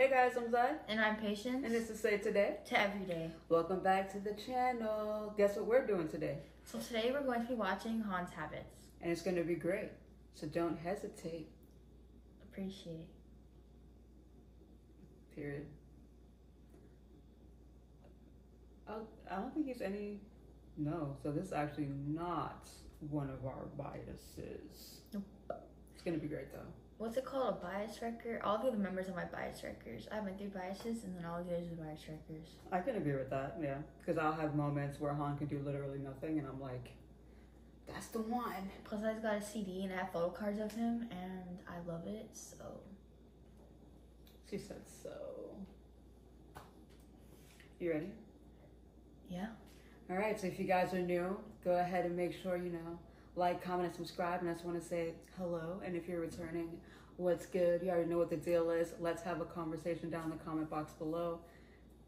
Hey guys, I'm Zai, And I'm Patience. and this is Say Today. to Everyday. Welcome back to the channel. Guess what we're doing today? So today we're going to be watching Han's Habits. And it's going to be great. So don't hesitate. Appreciate. Period. I don't think he's any. No, so this is actually not one of our biases. Nope. It's going to be great though. What's it called? A bias record? All of the members of my bias records. I have my three biases, and then all of yours are bias records. I can agree with that, yeah. Because I'll have moments where Han can do literally nothing, and I'm like, that's the one. Plus, I just got a CD and I have photo cards of him, and I love it. So She said so. You ready? yeah. All right, so if you guys are new, go ahead and make sure you know, like, comment, and subscribe. And I just want to say hello. And if you're returning, what's good? You already know what the deal is. Let's have a conversation down in the comment box below,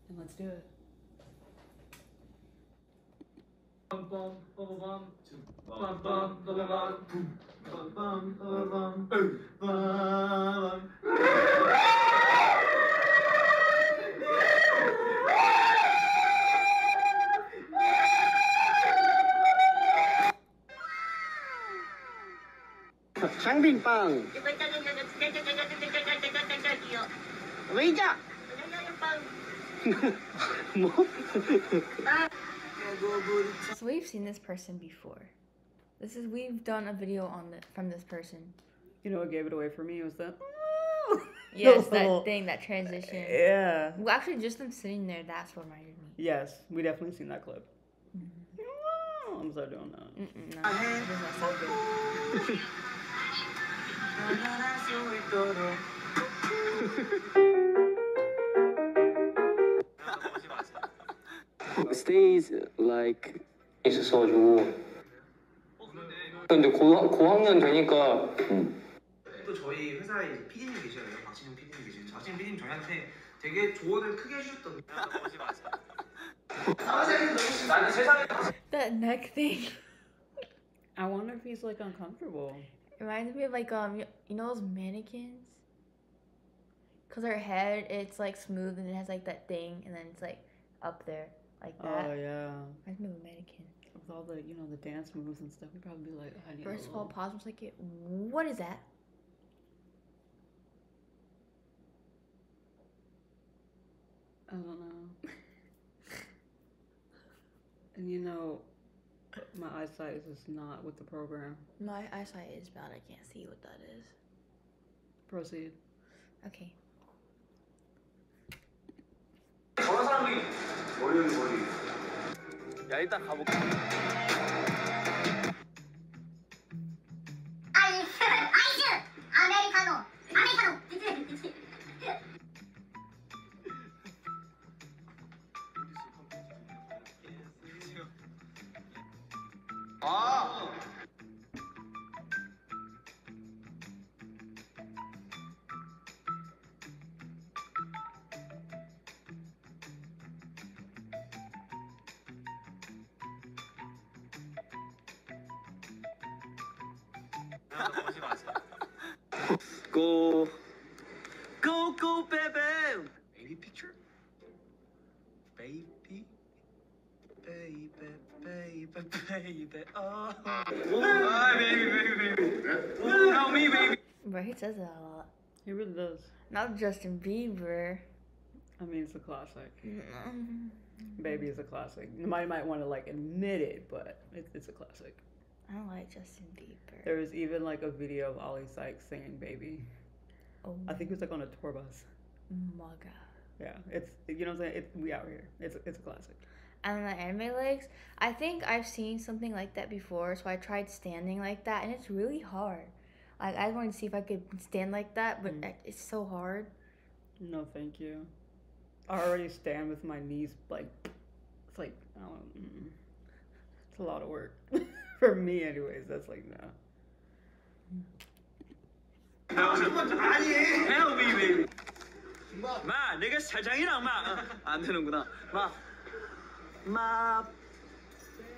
and let's do it. 상빙빵 의자 뭐? So we've seen this person before. This is we've done a video on the from this person. You know what gave it away for me was that. Yes, little- that thing, that transition. Yeah. Well, actually, just them sitting there, that's what reminded me. Yes, we definitely seen that clip. I'm sorry doing that. Mm-mm, no, stays like 있었어가지고 근데 고, 고학년 되니까 또 저희 회사에 PD님 계셔요. 박진영 PD님 계시죠. 박진영 PD님 저희한테 되게 조언을 크게 해주셨던. 나는 세상에 That neck thing I wonder if he's like uncomfortable. Reminds me of like um you, know those mannequins. Cause her head it's like smooth and it has like that thing and then it's like up there like that. Oh yeah. Reminds me of a mannequin. With all the you know the dance moves and stuff, we'd probably be like, a First of all, pause was like, it. what is that? I don't know. and you know, my eyesight is just not with the program. My eyesight is bad. I can't see what that is. Proceed. Okay. 저런 사람이 머리 올리 머리. 야 일단 가볼까 아이스 아이스 아메리카노 아메리카노 Go go go baby Baby picture? Baby? Baby, baby, baby, oh. Ah, baby, baby, baby. Help me, baby. Bro, he says that a lot. He really does. Not Justin Bieber. I mean, it's a classic. Mm, Baby is a classic. You might might want to like admit it, but it's, it's a classic. I don't like Justin Bieber. There was even like a video of Ollie Sykes singing "Baby." Oh I think it was like on a tour bus. my god. Yeah, it's you know what I'm saying. It's we out here. It's it's a classic. And the anime legs. I think I've seen something like that before, so I tried standing like that, and it's really hard. Like I wanted to see if I could stand like that, but Mm. It's so hard. No, thank you. I already stand with my knees like it's like I don't. It's a lot of work for me, anyways. That's like no. 아니. Help me baby 마 내가 사장이랑 마안 되는구나 마마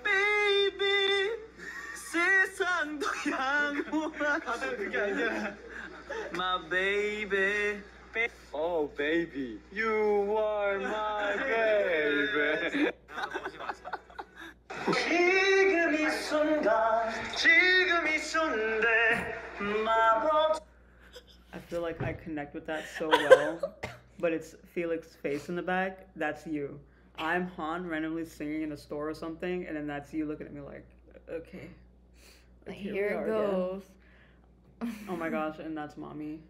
baby 세상도 양호한 다들 그게 아니야. My baby baby. Oh baby, you are my baby. 지금 이 순간, 지금 이 순대, 마법. I feel like I connect with that so well, but it's Felix's face in the back. That's you. I'm Han randomly singing in a store or something, and then that's you looking at me like, okay. Like, here we here are it again. goes. Oh my gosh, and that's mommy.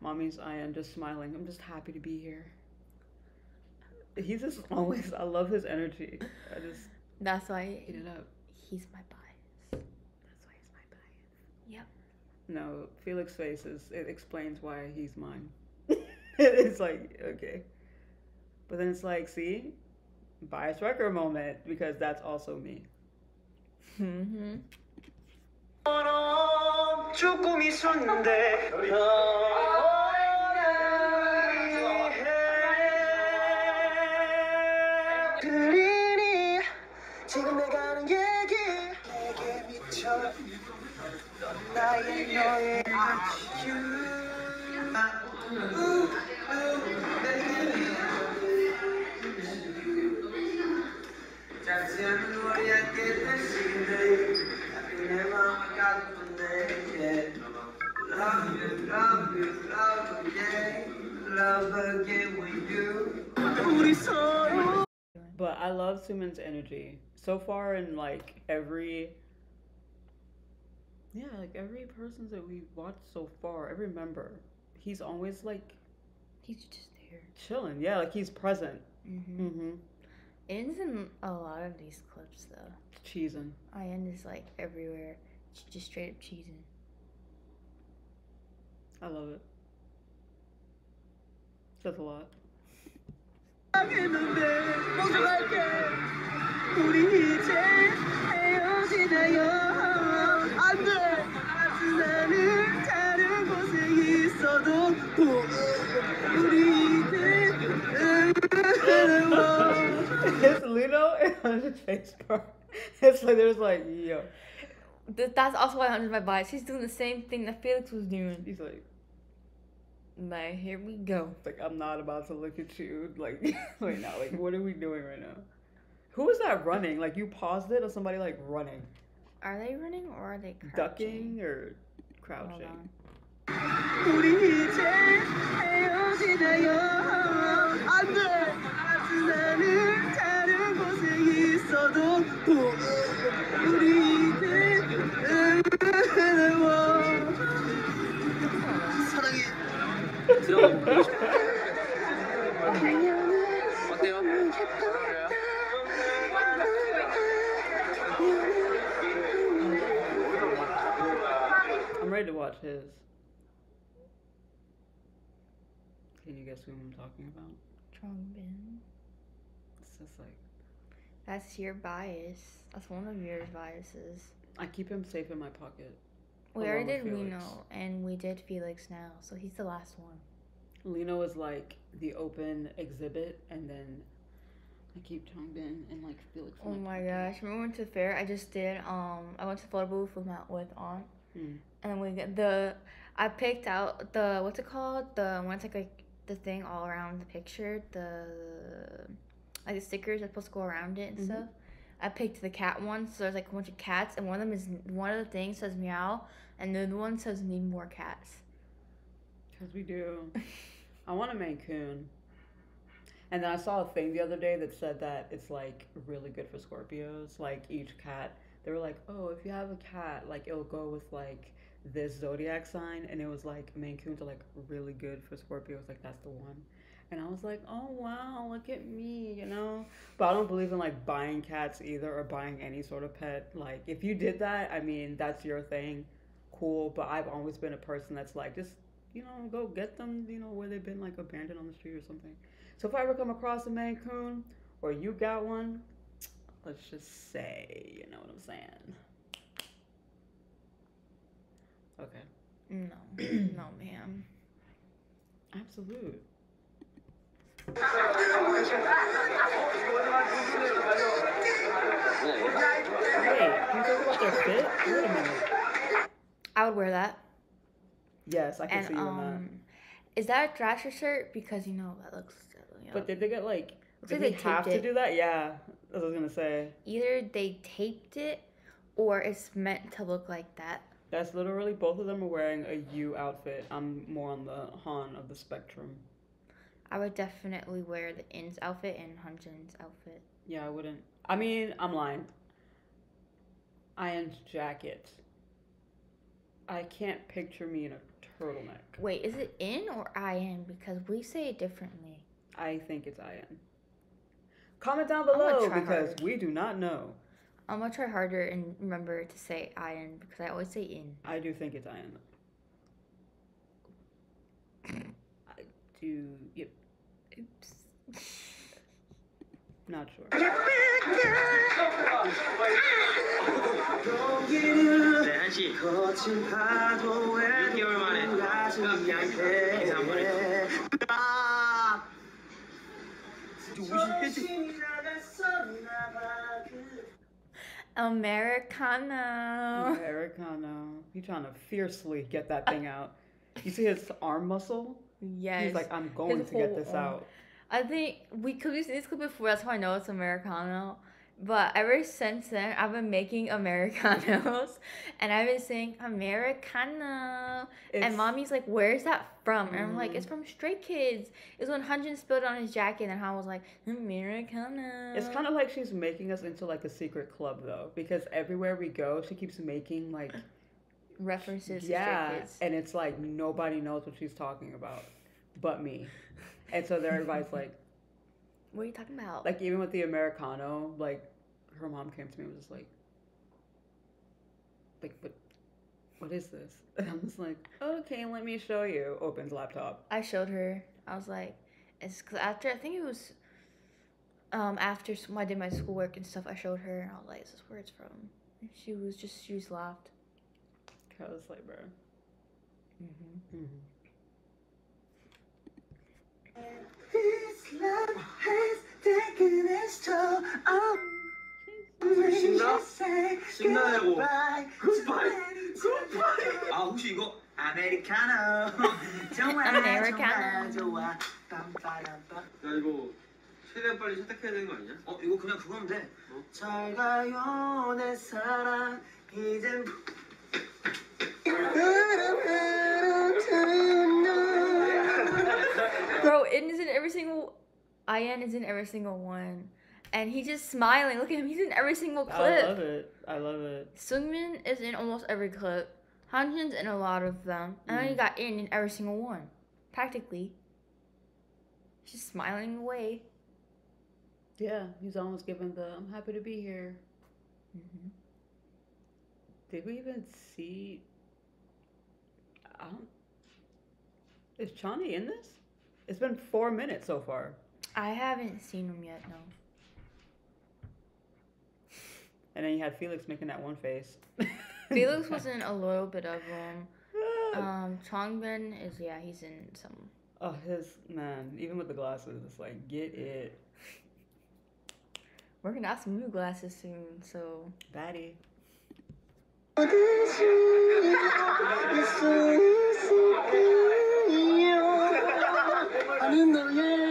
Mommy's Ian just smiling. I'm just happy to be here. He's just always, I love his energy. I just That's why eat it up. he's my bias. That's why he's my bias. Yep. No, Felix faces, it explains why he's mine. it's like, okay. But then it's like, see? Bias wrecker moment, because that's also me. Mm-hmm. 조금 이 순대, 너를 들리니 지금 내가 하는 얘기 내게 미쳐 나의 너의 작지 않은 머리에 대신데 내 마음을 가득한 내게 Love you, love you, love you, yeah Love again with you 우리 서로 But I love Suman's energy. So far in like every yeah, like every person that we've watched so far, every member, he's always like He's just there. chilling. Yeah, like he's present. Mm-hmm. Mm-hmm. Ian's in a lot of these clips though. Cheesing. Ian is like everywhere, j- just straight up cheesing. I love it. Says a lot. It's Lee Know and face card. It's like there's like yo. That's also why Hunter's my bias. He's doing the same thing that Felix was doing. He's like, like here we go. Like I'm not about to look at you. Like right now. Like what are we doing right now? Who is that running? Like you paused it or somebody like running? Are they running or are they crouching? Ducking or Hold crouching? on. 우리 이제 헤어지나요 안돼 나는 다른 곳에 있어도 우리 이제 사랑해 어때요? To watch his. Can you guess who I'm talking about? Changbin. It's just like That's your bias. That's one of your biases. I keep him safe in my pocket. We already did. Lee Know, and we did Felix now, so he's the last one. Lee Know is like the open exhibit, and then I keep Changbin and like Felix. Oh my gosh! Remember when we went to the fair? I just did. Um, I went to photo booth with my with aunt, Hmm. and we get the. I picked out the what's it called? The one that's like, like the thing all around the picture. The like the stickers that's supposed to go around it and Mhm. stuff. I picked the cat one, so there's like a bunch of cats, and one of them is one of the things says meow, and the other one says need more cats. Because we do. I want a Maine Coon. And then I saw a thing the other day that said that it's like really good for Scorpios. Like each cat, they were like, oh, if you have a cat, like it'll go with like this zodiac sign. And it was like Maine Coons are like really good for Scorpios. Like that's the one. And I was like, oh wow, look at me, you know? But I don't believe in like buying cats either or buying any sort of pet. Like if you did that, I mean, that's your thing. Cool. But I've always been a person that's like, just you know, go get them, you know, where they've been like abandoned on the street or something. So if I ever come across a Maine Coon or you got one, let's just say, you know what I'm saying. Okay. No, no, ma'am. Absolute. Wait, can you talk about their fit? Wait a minute. I would wear that. Yes, I can and see you in that. um that a Thrasher shirt? Because you know that looks. You know, But did they get like? Did like they they have to it. do that? Yeah, that's what I was gonna say. either they taped it, or it's meant to look like that. That's literally both of them are wearing a U outfit. I'm more on the Han of the spectrum. I would definitely wear the In's outfit and Hyunjin's outfit. Yeah, I wouldn't. I mean, I'm lying. Iron's jacket. I can't picture me in a turtleneck. Wait, is it in or in? Because we say it differently. I think it's Iron. Comment down below because harder. we do not know. I'm gonna try harder and remember to say in because I always say in. I do think it's Iron. I do. Yep. Oops. Not sure. Americano. Americano. He's trying to fiercely get that thing out. You see his arm muscle? Yes. He's like, I'm going his to get this arm. out. I think we could we seen this clip before. That's how I know it's Americano. But ever since then, I've been making Americanos, and I've been saying Americano. It's, and mommy's like, "Where's that from?" And I'm like, Mhm. "It's from Stray Kids." It's when Hyunjin spilled on his jacket, and Han was like, "Americano." It's kind of like she's making us into like a secret club though, because everywhere we go, she keeps making like references to yeah, and it's like nobody knows what she's talking about, but me. And so everybody's like, What are you talking about? like even with the Americano, like her mom came to me and was just like, like, but what is this? And I was like, okay, let me show you. Opens laptop. I showed her. I was like, it's cause after I think it was, um, after s- I did my schoolwork and stuff. I showed her, and I was like, "This where it's from." And she was just she just laughed. I was like, bro. Mm-hmm. Mhm. Goodbye 굿바이. 굿바이. 아 혹시 이거 아메리카노? 정말 아메리카노. 좋아. 빰빠람빰. 야 이거 최대한 빨리 선택해야 되는 거 아니야? 어 이거 그냥 그거면 돼. 잘 가요 내 사랑. 이젠 Bro, In is in every single, In is in every single one, and he's just smiling. Look at him. He's in every single clip. I love it. I love it. Seungmin is in almost every clip. Hyunjin's in a lot of them, and then you Mhm. got In in every single one, practically. He's just smiling away. Yeah, he's almost giving the I'm happy to be here. Mm-hmm. Did we even see? I don't. Is Chani in this? It's been four minutes so far, I haven't seen him yet. No. And then you had Felix making that one face. Felix was in a little bit of them. Um, Changbin is yeah, he's in some. Oh, his man. Even with the glasses, it's like get it, We're gonna have some new glasses soon, so baddie.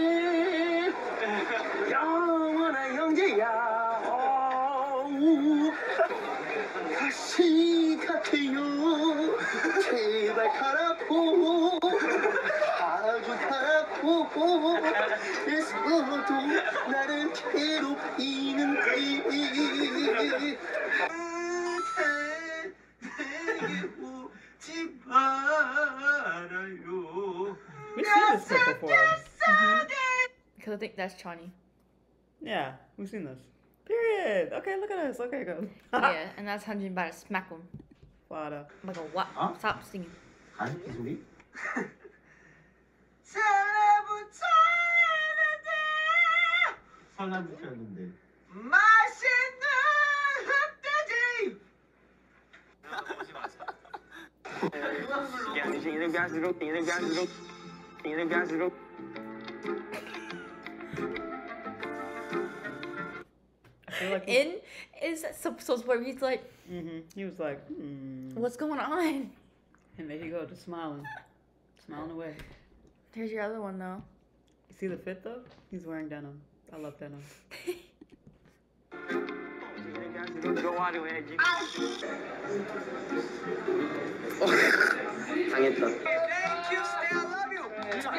다시 같아요 제발 가라고 아주 가라고 애써도 나를 괴롭히는데 내게 오지 말아요 We've seen this clip before. because I think that's Chani. Yeah, we've seen this. Period. Okay, look at us. Okay, good. yeah, and that's how you about to smack him. What? Like a what? Huh? Stop singing. Hi, is me like. In is so so where he's like, hmm He was like, hmm. what's going on? And there you go, just smiling, smiling away. Here's your other one though. You see the fit though? He's wearing denim. I love denim. 당했다.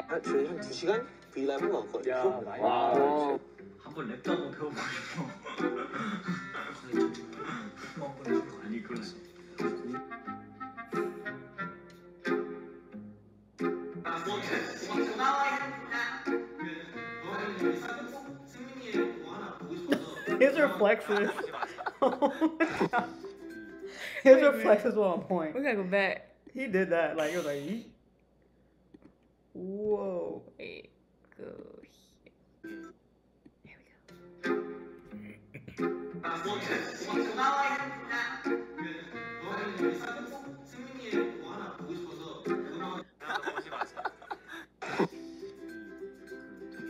아, 저희 한 2시간? 브이라이브 나왔거든요. 와. 한번 랩도 한번 배워보고 싶어. 아니 그랬어. His reflexes. Oh my god. His reflexes were on point. We gotta go back. He did that. Like, he was like, Yeet. Whoa. Wait, go 고마워 이승민아 그 너는 우리 승- 승민이를 뭐 하나 보고 싶어서 고마워 보지 마세요. 그 되게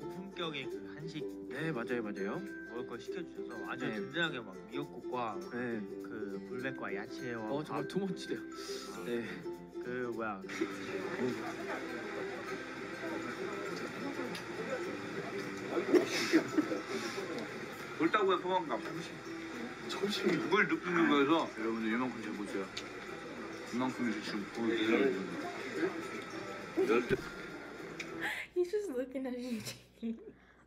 고품격의 그 한식. 네 맞아요 맞아요. 먹을 걸 그 시켜주셔서 아주 네. 든든하게 막 미역국과 네어 그 물백과 야채와 어, 정말 투머치돼요 아, 네그 뭐야. 돌다구의 포만감 점심이 그걸 느끼는 거여서 여러분들 이만큼 재보세요 이만큼이 지금 보여드리는 He's just looking at you.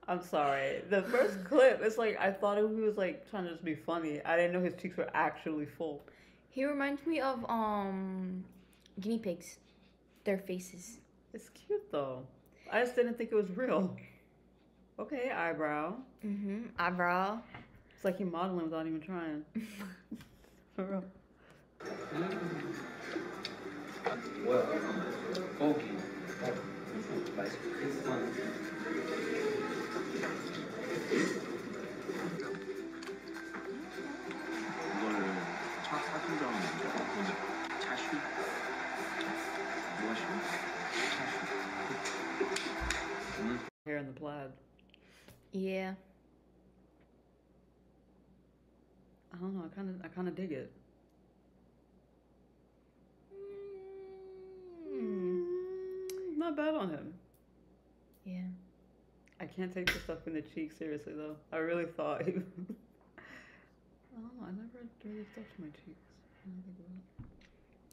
I'm sorry. The first clip, it's like, I thought he was like trying to just be funny. I didn't know his cheeks were actually full. He reminds me of um guinea pigs. Their faces. It's cute though. I just didn't think it was real. Okay, eyebrow. Mm-hmm. Eyebrow. It's like you're modeling without even trying. For real. Well, funky. Like it's fun. Hair in the plaid. Yeah. I don't know. I kind of, I kind of dig it. Mm. Not bad on him. Yeah. I can't take the stuff in the cheek seriously though. I really thought. I don't know. I never really stuffed my cheeks. I don't think about it.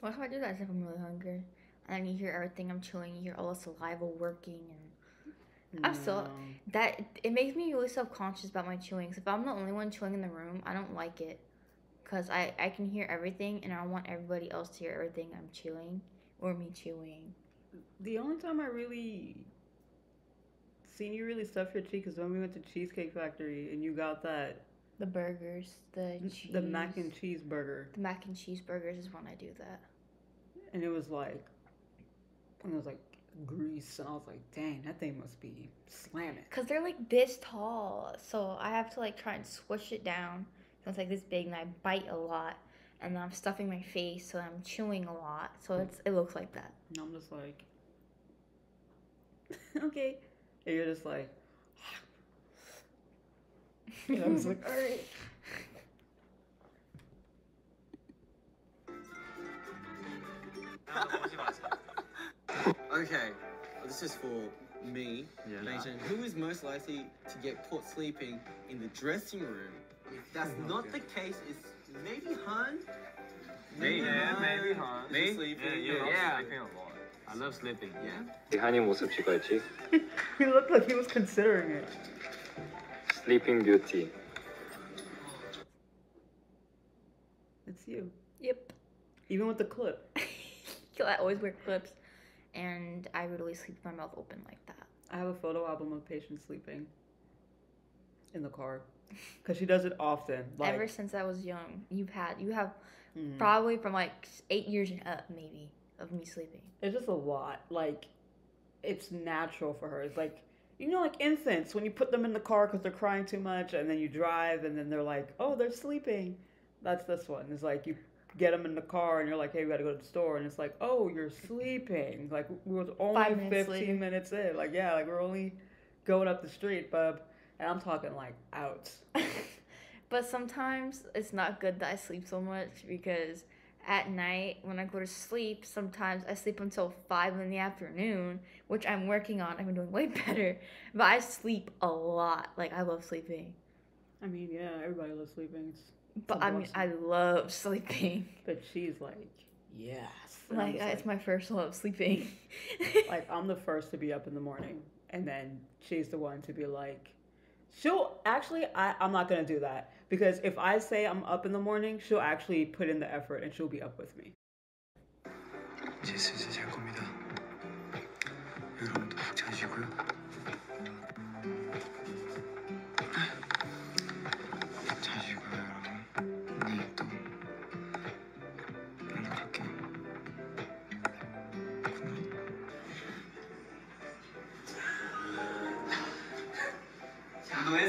What if I do that if I'm really hungry? And then you hear everything I'm chewing, you hear all the saliva working and I'm so- mm. that it makes me really self-conscious about my chewing. 'Cause if I'm the only one chewing in the room, I don't like it. Cause I I can hear everything and I don't want everybody else to hear everything I'm chewing or me chewing. The only time I really seen you really stuff your cheek is when we went to Cheesecake Factory and you got that The burgers, the cheese, the mac and cheese burger, the mac and cheese burgers is when I do that. and it was like, and it was like grease, and I was like, dang, that thing must be slamming. Cause they're like this tall, so I have to like try and squish it down. So it's like this big, and I bite a lot, and then I'm stuffing my face, so I'm chewing a lot. So it's it looks like that. And I'm just like, okay, and you're just like, and I'm just like, all right. 오지 마세요 Okay, this is for me, Yeah. Nathan. Who is most likely to get caught sleeping in the dressing room? If that's not the case, it's maybe Han. Me? Yeah, Han. maybe Han. Is Me? he sleeping? Yeah, you love yeah. sleeping a lot I love sleeping Yeah. 한이 모습 찍어야지. He looked like he was considering it. 슬리핑 뷰티. It's you, Yep. even with the clip. I always wear clips, and I really sleep with my mouth open like that. I have a photo album of Patience sleeping in the car because she does it often. Like, Ever since I was young, you've had you have mm. probably from like eight years and up maybe of me sleeping. it's just a lot. Like, it's natural for her. It's like you know, like infants when you put them in the car because they're crying too much, and then you drive, and then they're like, "Oh, they're sleeping." That's this one. It's like you get them in the car, and you're like, "Hey, we got to go to the store," and it's like, "Oh, you're sleeping." Like we were only Five minutes fifteen later. minutes in. Like yeah, like we're only going up the street, bub, and I'm talking like out. but sometimes it's not good that I sleep so much because at night when I go to sleep, sometimes I sleep until five in the afternoon, which I'm working on. I've been doing way better, but I sleep a lot. Like I love sleeping, I mean, yeah, everybody loves sleeping. It's, but a I mean blessing. I love sleeping. but she's like, yes. And I'm Like just it's my first love, sleeping. like I'm the first to be up in the morning, and then she's the one to be like, she'll actually. I I'm not gonna do that because if I say I'm up in the morning, she'll actually put in the effort and she'll be up with me. 이제 슬슬 잘 겁니다. 여러분도 푹 자시고요.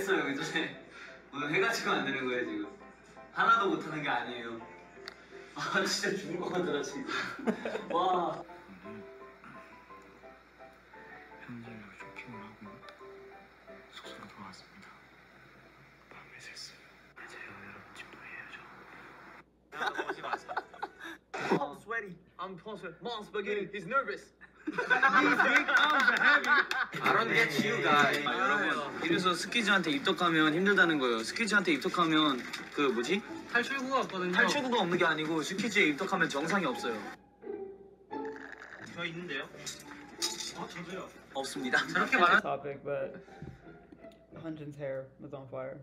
했어요 그 전에 오늘 해가지고 안 되는 거예요 지금 하나도 못하는 게 아니에요 아 진짜 죽을 것 같더라 지금 와 현진이랑 쇼핑을 하고 숙소로 돌아왔습니다. 밤에 샜어요. 이제요, 여러분 집도 해야죠. 오지 마세요. I'm sweaty. I'm sweaty. Mom spaghetti. He's nervous. I don't get you guys 아, 여러분 이래서 스키즈한테 입덕하면 힘들다는 거예요. 스키즈한테 입덕하면 그 뭐지? 탈출구가 없거든요 탈출구가 없는 게 아니고 스키즈에 입덕하면 정상이 없어요. 저 있는데요 어 저도요 없습니다. 저렇게 말하 Topic, but Hunjin's hair was on fire.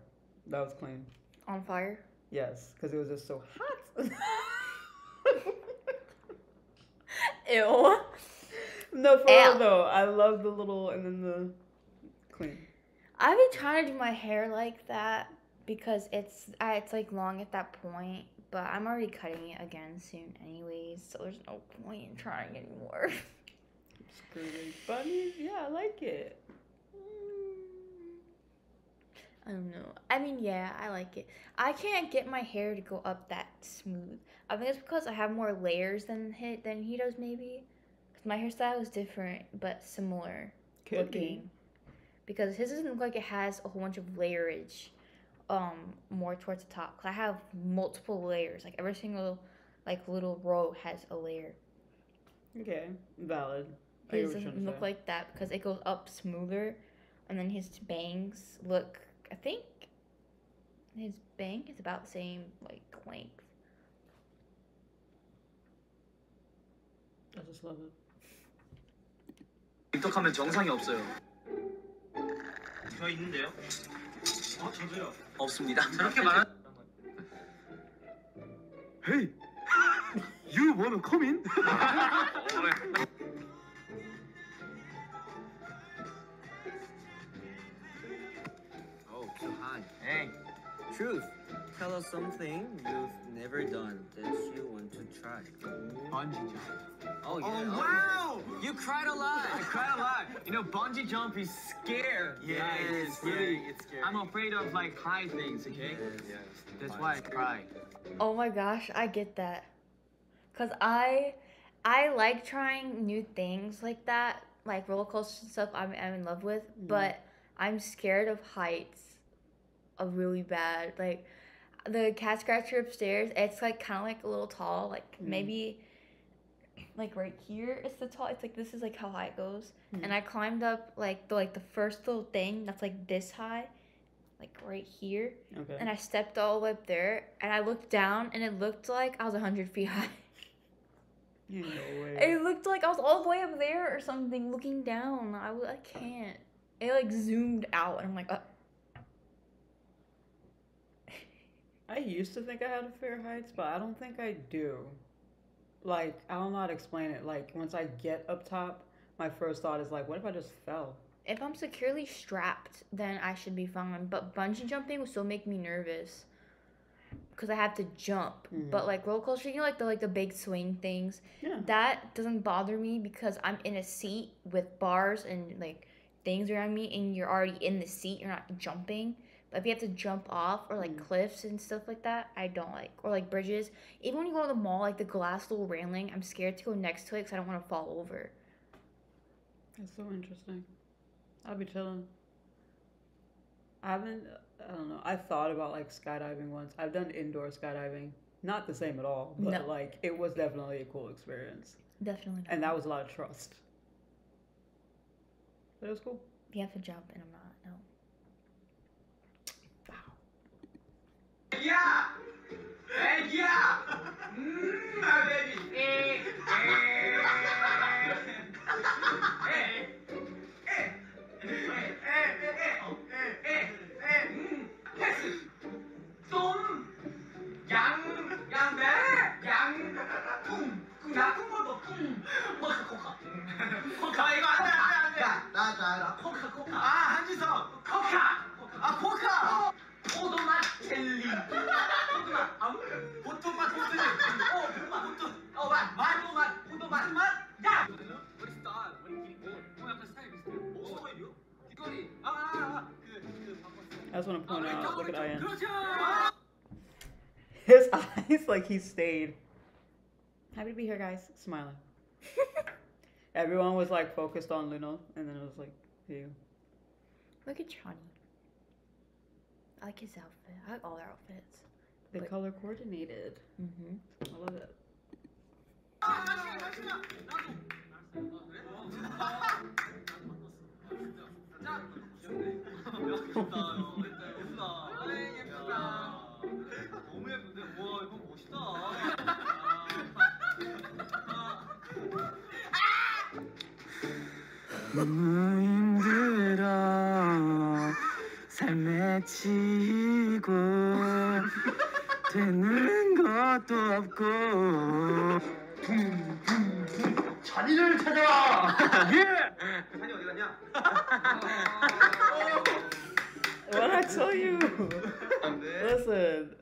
That was clean. On fire. Yes, because it was just so hot. Ew. no, for Ew. real though. I love the little and then the clean. I've been trying to do my hair like that because it's I, it's like long at that point, but I'm already cutting it again soon anyways, so there's no point in trying anymore. I mean, yeah, I like it. I don't know. I mean, yeah, I like it. I can't get my hair to go up that smooth. I think it's because I have more layers than he than he does, maybe. My hairstyle is different but similar Could be. Because his doesn't look like it has a whole bunch of layerage, um, more towards the top. Cause I have multiple layers. Like every single, like little row has a layer. Okay, valid. His doesn't look saying. like that because it goes up smoother, and then his bangs look. I think his bang is about the same like length. I just love it. 입덕하면 정상이 없어요. 저 있는데요 어 저도요 없습니다. 저렇게 말하 Hey, you wanna come in? Oh, Suhan. Hey, truth. Tell us something you've never done that you want to try. Bungee jump. Oh, yeah. Oh, oh okay. wow! You cried a lot. I cried a lot. You know, bungee jump is scary. Yeah, it's really. scary. It's scary. I'm afraid of like high things. Okay. Yes. That's why I cry. Oh my gosh, I get that. Cause I, I like trying new things like that, like roller coasters and stuff. I'm I'm in love with, mm-hmm. but I'm scared of heights. A really bad like, the cat scratcher upstairs. It's like kind of like a little tall, like Mm. maybe, like right here. It's the tall. It's like this is like how high it goes, Mm. and I climbed up like the like the first little thing that's like this high, like right here Okay. and I stepped all the way up there, and I looked down, and it looked like I was hundred feet high. no way. It looked like I was all the way up there or something, looking down. i, I can't. It like zoomed out, and I'm like, uh, I used to think I had a fear of heights, but I don't think I do. Like, I don't know how to explain it. Like, once I get up top, my first thought is like, what if I just fell? if I'm securely strapped, then I should be fine. But bungee jumping would still make me nervous because I have to jump. Mhm. But like roller coaster, you know, like the like the big swing things. Yeah. that doesn't bother me because I'm in a seat with bars and like things around me, and you're already in the seat. You're not jumping. But if you have to jump off or like Mm. cliffs and stuff like that, I don't like. Or like bridges. Even when you go to the mall, like the glass little railing, I'm scared to go next to it because I don't want to fall over. That's so interesting. I'll be chilling. I haven't, I don't know. I thought about like skydiving once. I've done indoor skydiving, not the same at all, but No. like it was definitely a cool experience, Definitely not. and that was a lot of trust. But it was cool. You have to jump, and I'm not. 애기야! 애기야! 음, my baby. 에, 에, 에, 에, 에, 에, 음, 패스. 쏨. 양, 양배, 양, 꿍. 꿍, 나 꿍거도 꿍. 코카, 코카. 코카, 이거 안 돼, 안 돼, 안 돼. 나, 나, 나. 코카, 코카. 아, 한지성. 코카. 아, 코카. 포도 말. 젤리. 포도맛. 아, 포도맛 포도지. 어, 포도맛 포도. 어, 맛, 맛도맛, 포도맛 맛. 야. 우리 스타일, 우리 길이 뭐, 뭐 약간 스타일 비슷해. 뭐 스타일이요? 귀걸이. 아, 아, 아, 그, 그 바꿨어. I just want to point out. Look at Ian. 그렇죠. His eyes, like he stayed. Happy to be here, guys. Smiling. Everyone was like focused on Luna, and then it was like you. Look at Johnny. I like his outfit. I like all their outfits. They But- color coordinated. Mm-hmm. I love it. 지고 되는 것도 없고 잔이를 찾아와. 예. 잔이 어디 갔냐? What I tell you? Listen,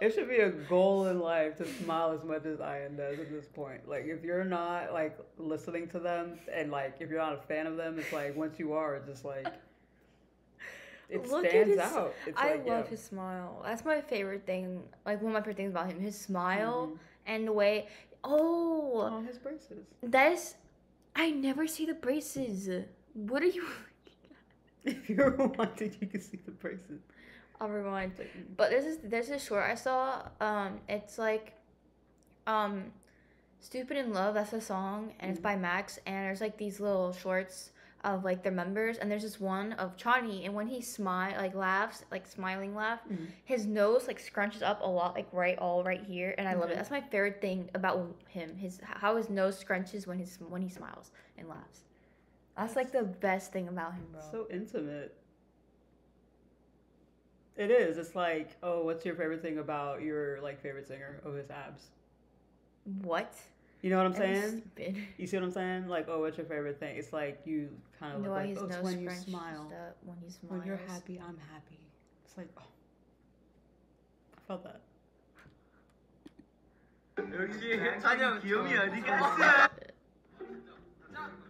it should be a goal in life to smile as much as Ian does at this point. Like, if you're not like listening to them, and like if you're not a fan of them, it's like once you are, it's just like it Look at stands his- out. It's I like, love yeah. his smile. That's my favorite thing. Like one of my favorite things about him, his smile Mhm. and the way. Oh, Oh, his braces. that is. I never see the braces. What are you? If you're wanted, you can see the braces. I'll rewind. But there's this there's this short I saw. Um, it's like, um, "Stupid in Love." That's a song, and it's by Max. And there's like these little shorts of like their members, and there's this one of Chani, and when he smile like laughs, like smiling laugh, Mhm. his nose like scrunches up a lot, like right all right here, and I love it. Mhm. That's my favorite thing about him. His how his nose scrunches when his when he smiles and laughs. That's like the best thing about him, bro. So intimate. It is. It's like, oh, what's your favorite thing about your like favorite singer? Oh, his abs. what? You know what I'm saying? You see what I'm saying? Like, oh, what's your favorite thing? It's like you kind of look like, oh, it's when you smile. When you smile, when you're happy, I'm happy. It's like, oh, I felt that.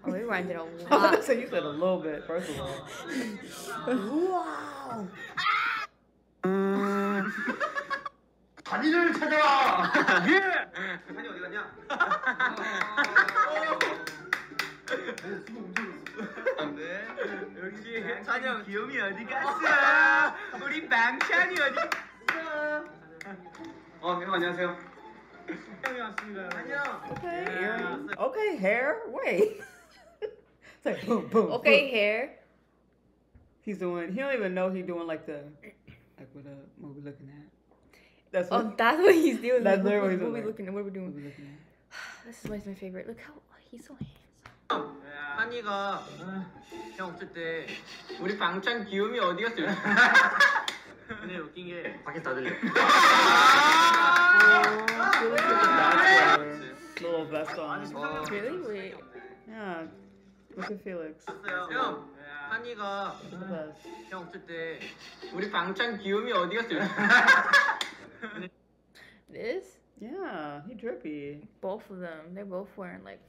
oh, we rhymed it a lot. so you said a little bit, first of all. wow. 잔이를 찾아와. 예. 잔이 어디 갔냐? 네. 역시 잔이 형 귀염이 어디 갔어? 우리 방찬이 어디 갔어? 어, 형 안녕하세요. 형이 왔습니다. 안녕. Okay, Yeah. earrings. Okay, hair. Wait. it's like boom, boom. Okay, boom. hair. He's doing. He don't even know he's doing like the, like what uh, what we looking at. That's Oh, what, that's what he's doing. That's what, literally what, what we he's looking at? What are we what doing? we looking at. This is why he's my favorite. Look how he's so handsome. 한이가 형 없을 때 우리 방찬 귀요미 어디 갔어? 근데 웃긴 게 밖에 다 들려. Little vest on. Really? Wait. Yeah. Look at Felix. 형 한이가. 형 없을 때 우리 방찬 귀요미 어디 갔어? This? Yeah, he drippy. Both of them. They're both wearing like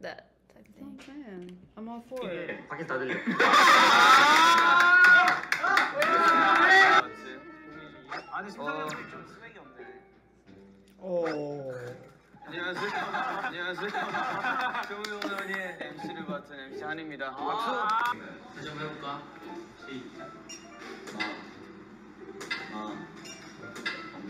that type of That's what I'm thing. saying. I'm all for it. 밖에 다 들려. 아니 심상현 좀 스웩이 없네. Oh. 안녕하세요. 안녕하세요. 조용원의 MC를 맡은 MC 한입니다. 박수. 다시 한번 해볼까?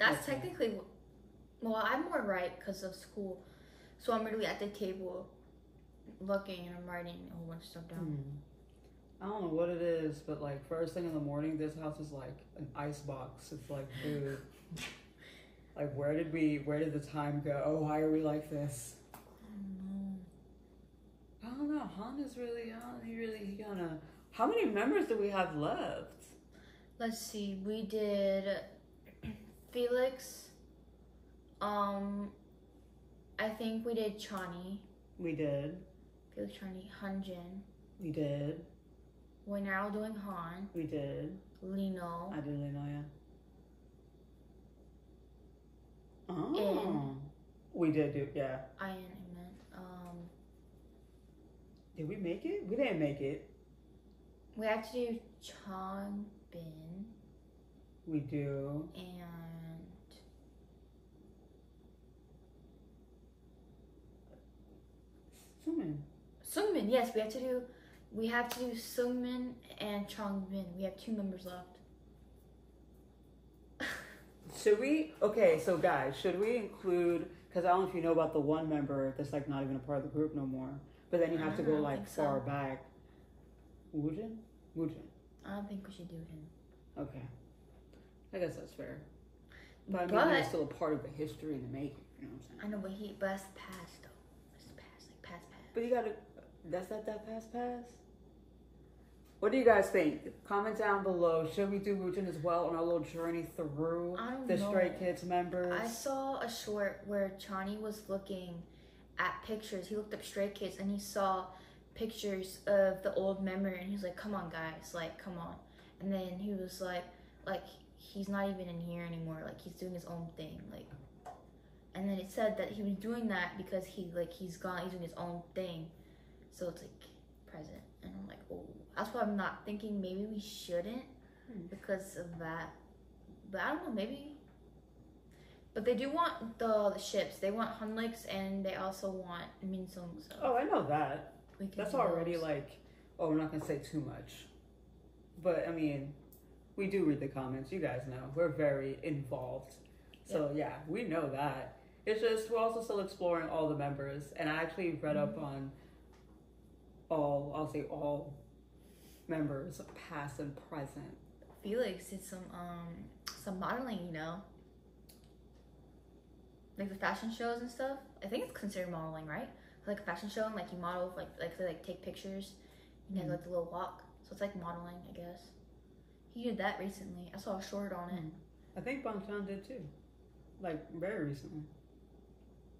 That's Okay. technically, well, I'm more right because of school. So I'm really at the table looking and I'm writing a whole bunch of stuff down. Hmm. I don't know what it is, but like first thing in the morning, this house is like an ice box. It's like, dude, like where did we, where did the time go? Oh, why are we like this? I don't know. I don't know. Han is really, uh, he really, he kind of. How many members do we have left? Let's see, we did Felix. Um, I think we did Chani. We did, Felix Chani, Hyunjin. we did, We're now doing Han, we did. Lino, I didn't really yeah. Oh, we did do yeah. Ian, I meant. Um, Did we make it? We didn't make it. we have to do Chong Bin We do. and Sumin. Seungmin. Yes, we have to do. We have to do Seungmin and Changbin. We have two members left. Should we? Okay, so guys, should we include? Because I don't know if you know about the one member that's like not even a part of the group no more. But then you have to go ah, like think so. far back. Woojin? Woojin. I don't think we should do him. Okay. I guess that's fair. But I mean, But- he's still a part of the history and the making. You know what I'm saying? I know, but he, but that's the past though. That's the past, like past, past. But you gotta. That's not that pass pass. What do you guys think? Comment down below. Should we do Woojin as well on our little journey through the know. Stray Kids members? I saw a short where Chani was looking at pictures. He looked up Stray Kids and he saw pictures of the old member and he was like, "Come on, guys! Like, come on!" And then he was like, "Like, he's not even in here anymore. Like, he's doing his own thing. Like." And then it said that he was doing that because he like he's gone. He's doing his own thing, so it's like present. And I'm like, oh, that's why I'm not thinking maybe we shouldn't Hmm. because of that. But I don't know, maybe but they do want the, the ships. They want Hyunlix and they also want Minsung. So Oh, I know that. That's already those. like, oh, we're not gonna say too much, but I mean, we do read the comments. You guys know we're very involved, so yeah, we know that. It's just we're also still exploring all the members, and I actually read up Mm-hmm. on all. I'll say all members, past and present. Felix did some um some modeling. You know, like the fashion shows and stuff. I think it's considered modeling, right? Like a fashion show and like you model, like like they like take pictures. You guys Mhm. like the little walk, so it's like modeling, I guess. He did that recently. I saw a short on it. I think Bangchan did too, like very recently.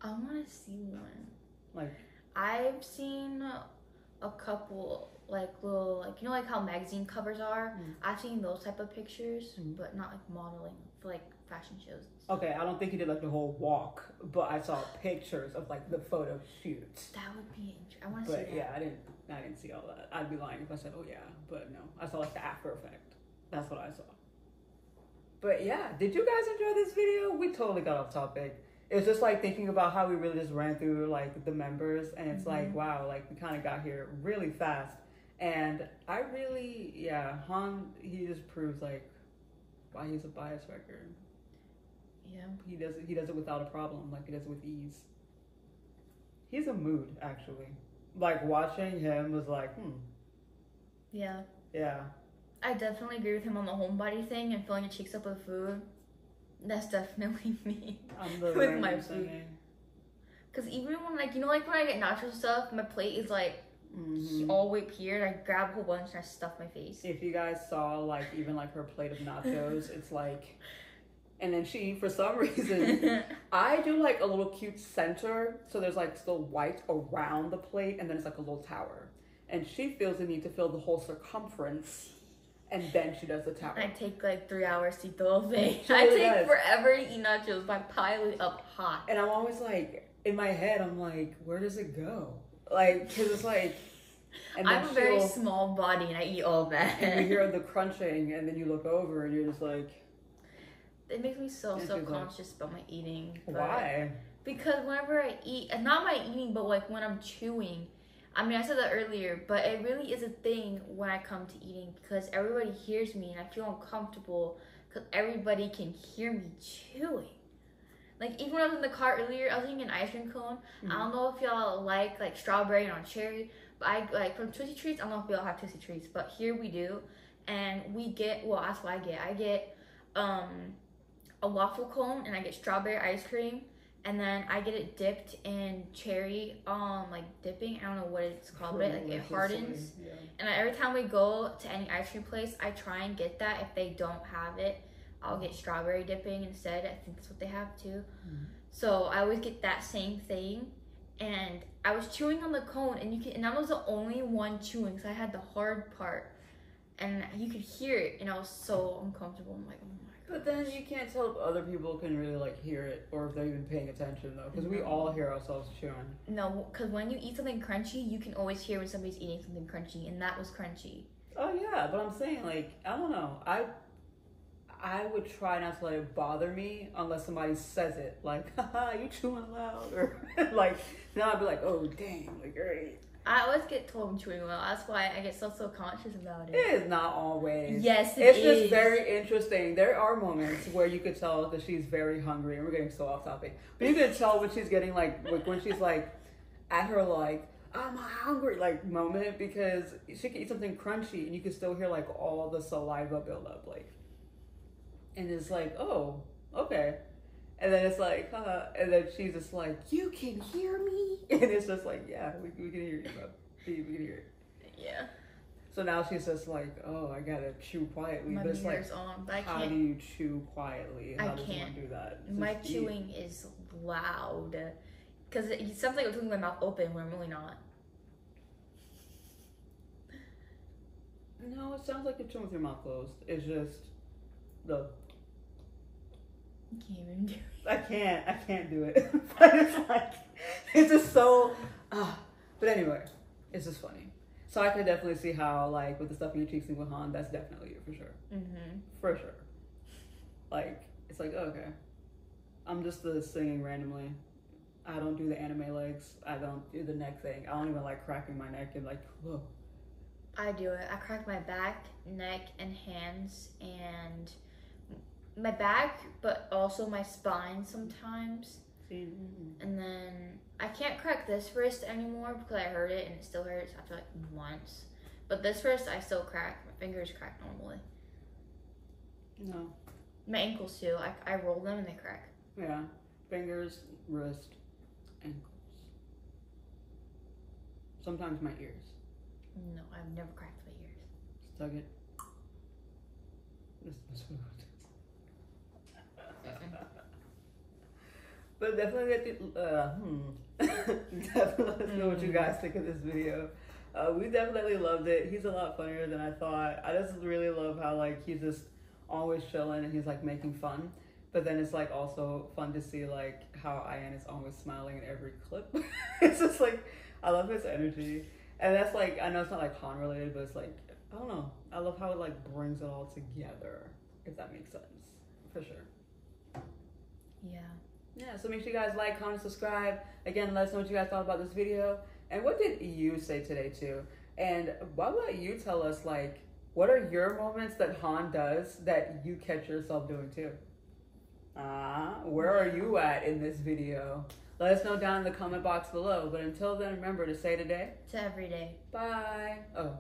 I want to see one. Like I've seen a couple like little like you know like how magazine covers are. Mm. I've seen those type of pictures, Mhm. but not like modeling for like fashion shows. okay, I don't think he did like the whole walk, but I saw pictures of like the photo shoot. That would be interesting. I want to see that. yeah, I didn't. I didn't see all that. I'd be lying if I said, "Oh yeah," but no, I saw like the after effect. That's what I saw. But yeah, did you guys enjoy this video? We totally got off topic. It was just like thinking about how we really just ran through like the members, and it's like, Mhm. wow, like we kind of got here really fast. And I really, yeah, Han, he just proves like why he's a bias wrecker. Yeah. He does it. He does it without a problem. Like he does it with ease. He's a mood actually. Like watching him was like, hmm, Yeah. yeah. I definitely agree with him on the homebody thing and filling your cheeks up with food. That's definitely me. I'm the With my food. Cause even when like you know like when I get nacho stuff, my plate is like Mhm. all the way up here, and I grab a whole bunch and I stuff my face. If you guys saw like even like her plate of nachos, it's like, and then she for some reason I do like a little cute center, so there's like still white around the plate, and then it's like a little tower. And she feels the need to fill the whole circumference, and then she does the tower. I take like three hours to eat the whole thing. She I really take does. forever to eat nachos. My pile is up hot. And I'm always like, in my head, I'm like, where does it go? Like, cause it's like, and I'm a very small body and I eat all that. and you hear the crunching, and then you look over, and you're just like, it makes me so And she's like, about my eating. why? Because whenever I eat, and not my eating, but like when I'm chewing. I mean, I said that earlier, but it really is a thing when I come to eating because everybody hears me and I feel uncomfortable because everybody can hear me chewing. Like even when I was in the car earlier, I was eating an ice cream cone. I don't know if y'all like like strawberry and on cherry, but I like from Twisty Treats. I don't know if y'all have Twisty Treats, but here we do, and we get well. That's what I get. I get um a waffle cone and I get strawberry ice cream and then I get it dipped in cherry um like dipping. I don't know what it's called, but it, like it hardens. Yeah. And every time we go to any ice cream place, I try and get that. If they don't have it, I'll get strawberry dipping instead. I think that's what they have too. So I always get that same thing. And I was chewing on the cone, and you can, and I was the only one chewing, so I had the hard part, and you could hear it, and I was so uncomfortable. I'm like, oh my. But then you can't tell if other people can really like hear it or if they're even paying attention though, because we all hear ourselves chewing. No, because when you eat something crunchy, you can always hear when somebody's eating something crunchy, and that was crunchy. Oh yeah, but I'm saying like I don't know. I I would try not to let it bother me unless somebody says it, like "haha, you chewing loud," or like then I'd be like, "Oh dang, like great." I always get told I'm chewing well. That's why I get so so conscious about it. It is not always. Yes, it it's is. just very interesting. There are moments where you could tell that she's very hungry, and we're getting so off topic. But you could tell when she's getting like, like when she's like at her like I'm hungry like moment because she could eat something crunchy and you could still hear like all the saliva build up like, and it's like oh okay, and then it's like uh, and then she's just like you can hear me, and it's just like yeah we, we can hear you, bro. we we can hear it. Yeah, So now she's just like, oh, I gotta chew quietly. my but it's like, on, but I how do can't. you chew quietly? I does can't. do that? My Just eat. chewing is loud because it, it sounds like I'm chewing with my mouth open when I'm really not. No, it sounds like you're chewing with your mouth closed. It's just the I can't even do. I can't I can't do it. but it's like it's just so. ah. But anyway, it's just funny. So I could definitely see how like with the stuff in your cheeks and with Han, that's definitely you for sure. Mm-hmm. For sure. Like, it's like, okay. I'm just the singing randomly. I don't do the anime legs. I don't do the neck thing. I don't even like cracking my neck and like, whoa. I do it. I crack my back, neck, and hands, and my back, but also my spine sometimes. Mm-mm. And then I can't crack this wrist anymore because I hurt it and it still hurts after like once. But this wrist I still crack. My fingers crack normally. no. My ankles too. I, I roll them and they crack. Yeah. Fingers, wrist, ankles. Sometimes my ears. No, I've never cracked my ears. Stuck it. This- this one. But definitely let uh, hmm. definitely let us know what you guys think of this video. Uh, we definitely loved it. He's a lot funnier than I thought. I just really love how like he's just always chilling and he's like making fun. But then it's like also fun to see like how Ian is always smiling in every clip. it's just like I love his energy. And that's like I know it's not like Han related, but it's like I don't know. I love how it like brings it all together. If that makes sense. For sure. Yeah. Yeah, so make sure you guys like, comment, subscribe. Again, let us know what you guys thought about this video. And what did you say today too? And why about you tell us like what are your moments that Han does that you catch yourself doing too? Uh, where are you at in this video? Let us know down in the comment box below. But until then, remember to say today, To every day. bye. Oh,